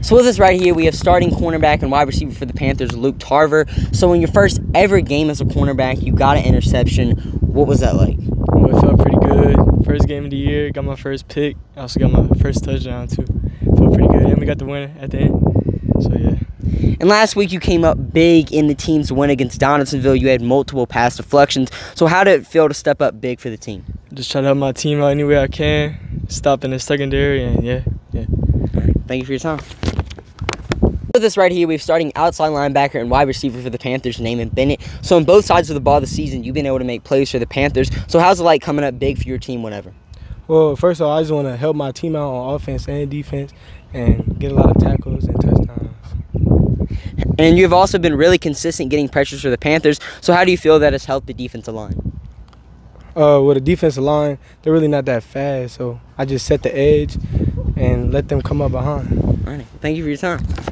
So with us right here, we have starting cornerback and wide receiver for the Panthers, Luke Tarver. So in your first ever game as a cornerback, you got an interception. What was that like? Well, it felt pretty good. First game of the year, got my first pick. I also got my first touchdown too. Felt pretty good, and we got the win at the end. So yeah. And last week you came up big in the team's win against Donaldsonville. You had multiple pass deflections. So how did it feel to step up big for the team? Just try to help my team out any way I can. Stop in the secondary, and yeah, yeah. Thank you for your time. With us right here, we have starting outside linebacker and wide receiver for the Panthers, Namon Bennett. So on both sides of the ball this season, you've been able to make plays for the Panthers. So how's it like coming up big for your team whenever? Well, first of all, I just want to help my team out on offense and defense and get a lot of tackles and touchdowns. And you've also been really consistent getting pressures for the Panthers. So how do you feel that has helped the defensive line? Uh, with the defensive line, they're really not that fast, so I just set the edge and let them come up behind. All right. Thank you for your time.